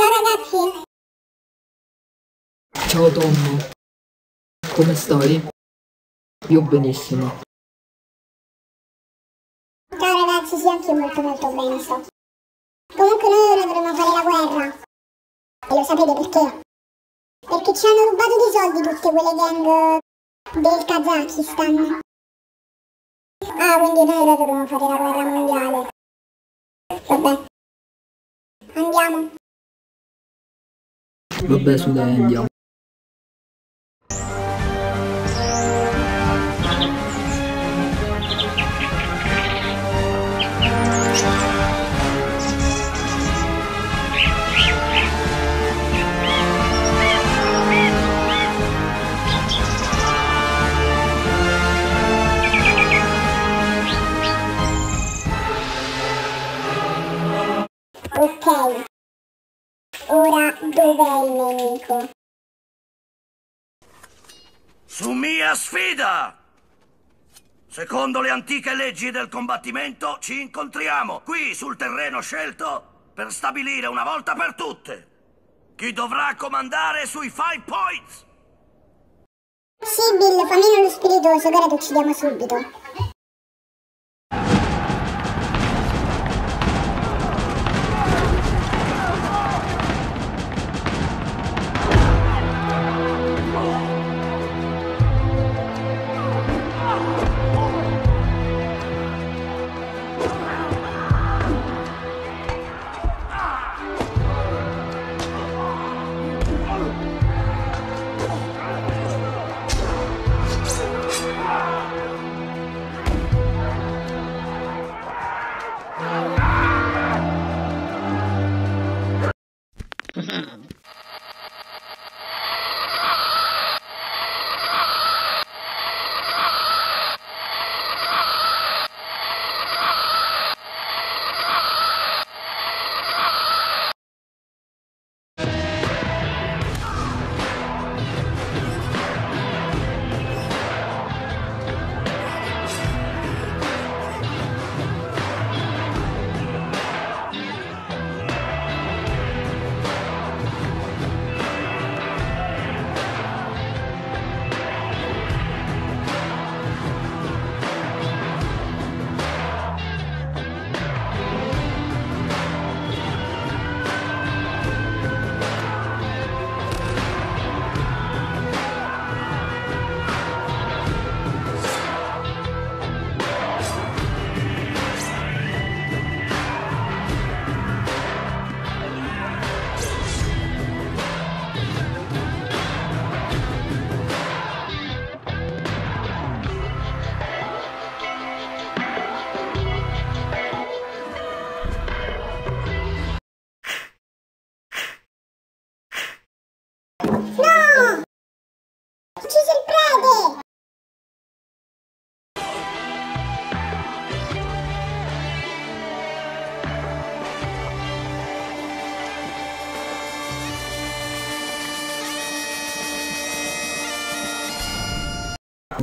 Ciao ragazzi! Ciao Tom, come stai? Io benissimo. Ciao ragazzi, sì, anche molto molto bene sto. Comunque noi ora dovremmo fare la guerra. E lo sapete perché? Perché ci hanno rubato dei soldi tutte quelle gang del Kazakistan. Ah, quindi noi ora dovremmo fare la guerra mondiale. Vabbè. Andiamo. Vabbè, su dai, andiamo. Ok. Ora dov'è il nemico? Su mia sfida! Secondo le antiche leggi del combattimento, ci incontriamo qui sul terreno scelto per stabilire una volta per tutte chi dovrà comandare sui Five Points. Sì, Bill, fa meno lo spiritoso, che ora ti uccidiamo subito.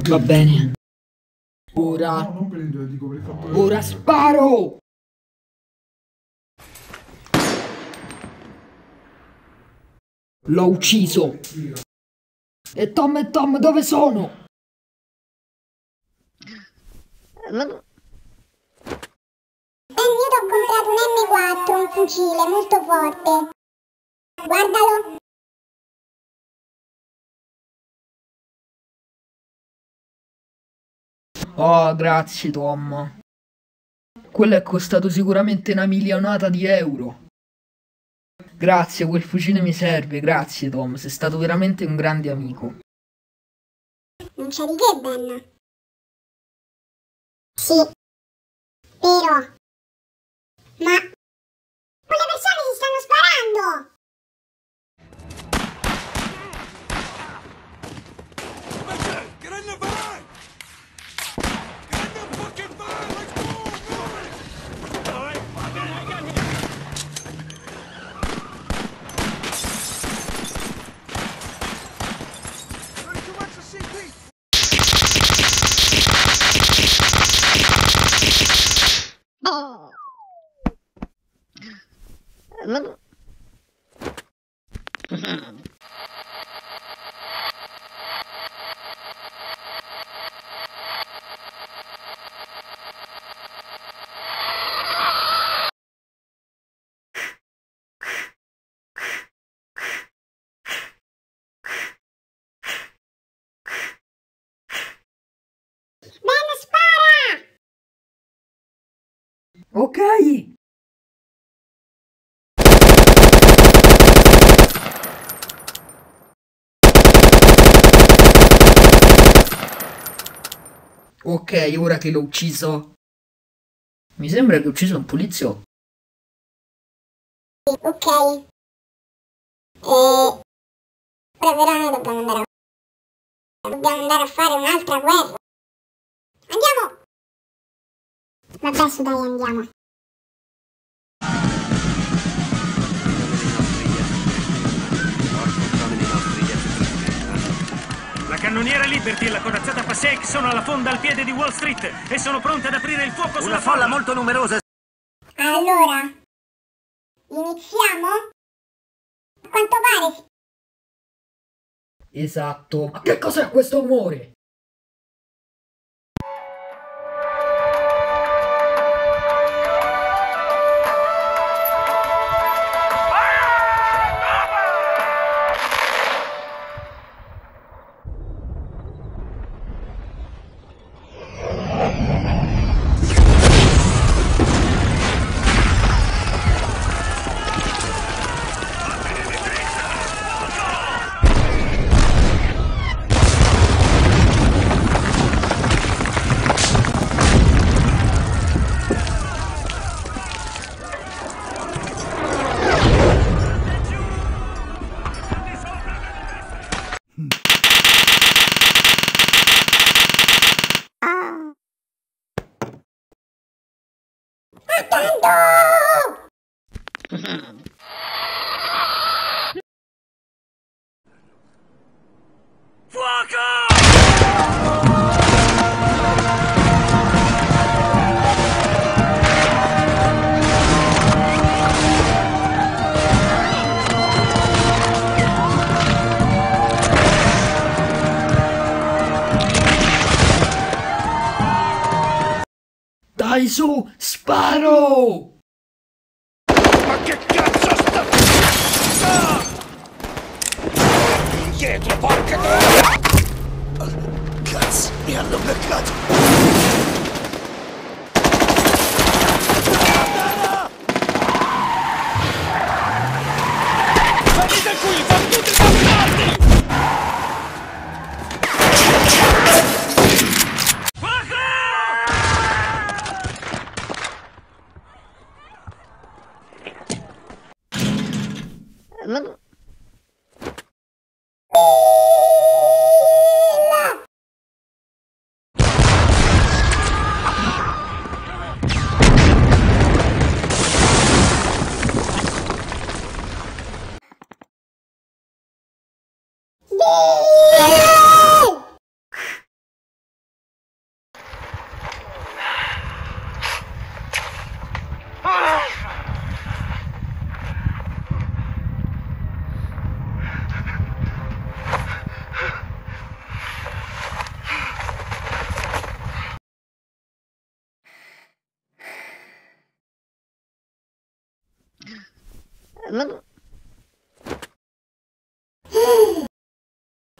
Va bene. Ora, No, non per il dico per il fatto che- ora sparo! L'ho ucciso! E Tom e Tom dove sono? Io ti ho comprato un M4, un fucile molto forte. Guardalo. Oh, grazie Tom. Quello è costato sicuramente una milionata di euro. Grazie, quel fucile mi serve, grazie Tom, sei stato veramente un grande amico. Non c'è di che, Ben. Sì. Però. Ma. Quelle persone si stanno sparando! Ben, spara! Ok. Ok, ora che l'ho ucciso. Mi sembra che ho ucciso un poliziotto. Ok. E... Ora però noi dobbiamo andare a... Dobbiamo andare a fare un'altra guerra. Andiamo! Vabbè, su dai, andiamo. Cannoniera Liberty e la corazzata Passaic sono alla fonda al piede di Wall Street e sono pronte ad aprire il fuoco sulla Una folla molto numerosa. Allora, iniziamo? A quanto pare. Esatto. Ma che cos'è questo rumore? Dai su, sparo! Ma che cazzo sta... Ah! Indietro, porca troia! Cazzo, mi hanno beccato! Venite qui, fottuti bastardi!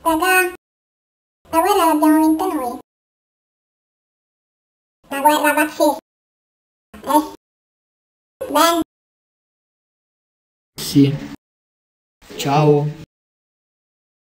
Raga, la guerra l'abbiamo vinta noi. Una guerra pazzesca. Eh? Ben, Sì. Ciao.